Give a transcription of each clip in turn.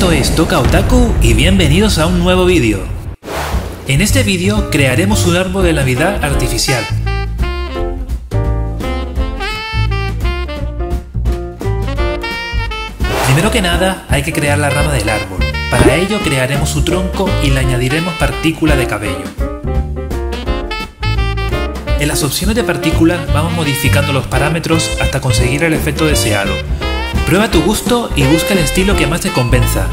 Esto es Toka Otaku y bienvenidos a un nuevo vídeo. En este vídeo crearemos un árbol de Navidad artificial. Primero que nada hay que crear la rama del árbol. Para ello crearemos su tronco y le añadiremos partícula de cabello. En las opciones de partículas vamos modificando los parámetros hasta conseguir el efecto deseado. Prueba tu gusto y busca el estilo que más te convenza.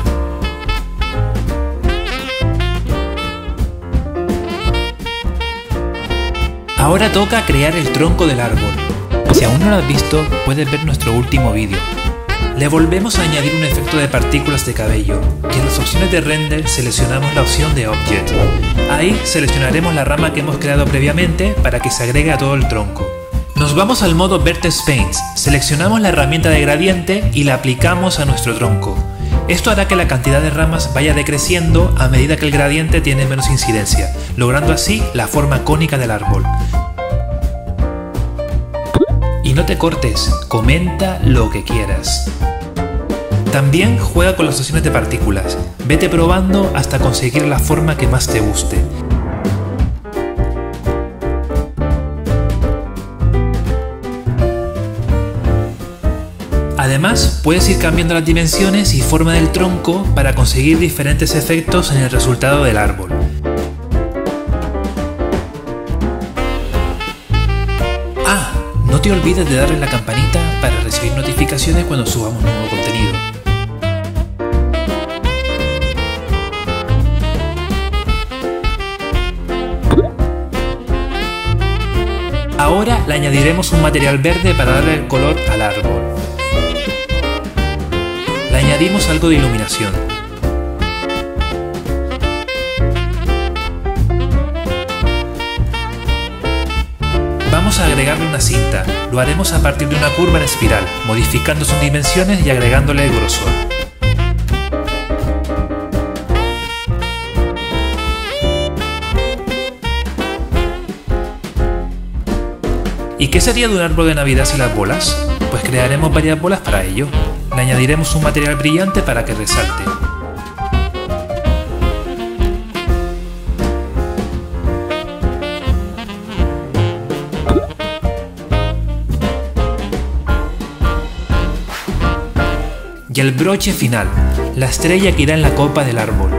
Ahora toca crear el tronco del árbol. Si aún no lo has visto, puedes ver nuestro último vídeo. Le volvemos a añadir un efecto de partículas de cabello y en las opciones de render seleccionamos la opción de Object. Ahí seleccionaremos la rama que hemos creado previamente para que se agregue a todo el tronco. Nos vamos al modo Vertex Paints, seleccionamos la herramienta de gradiente y la aplicamos a nuestro tronco. Esto hará que la cantidad de ramas vaya decreciendo a medida que el gradiente tiene menos incidencia, logrando así la forma cónica del árbol. Y no te cortes, comenta lo que quieras. También juega con las opciones de partículas, vete probando hasta conseguir la forma que más te guste. Además, puedes ir cambiando las dimensiones y forma del tronco para conseguir diferentes efectos en el resultado del árbol. Ah, no te olvides de darle la campanita para recibir notificaciones cuando subamos nuevo contenido. Ahora le añadiremos un material verde para darle el color al árbol. Añadimos algo de iluminación. Vamos a agregarle una cinta. Lo haremos a partir de una curva en espiral, modificando sus dimensiones y agregándole grosor. ¿Y qué sería de un árbol de Navidad sin las bolas? Pues crearemos varias bolas para ello. Le añadiremos un material brillante para que resalte. Y el broche final, la estrella que irá en la copa del árbol.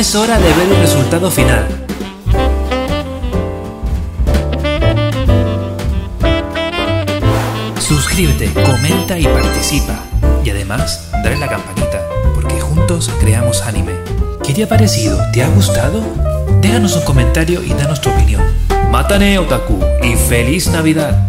Es hora de ver el resultado final. Suscríbete, comenta y participa. Y además, dale la campanita, porque juntos creamos anime. ¿Qué te ha parecido? ¿Te ha gustado? Déjanos un comentario y danos tu opinión. Matane Otaku y feliz Navidad.